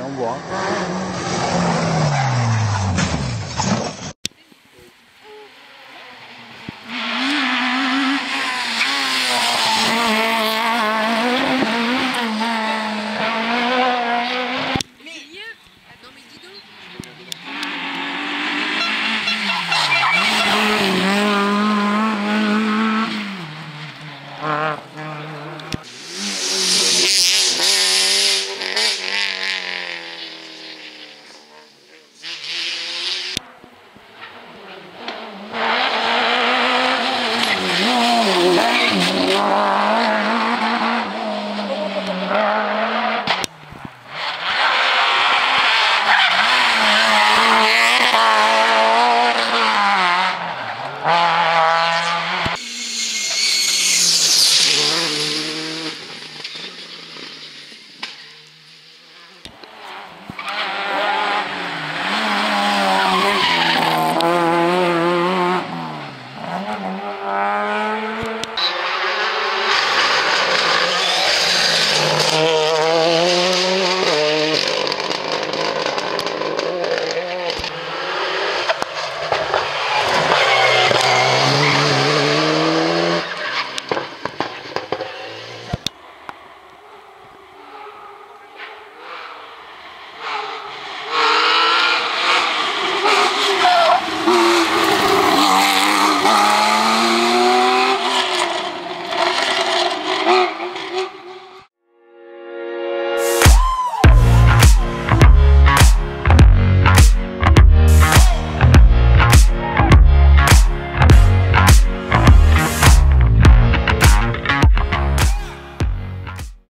Ambo.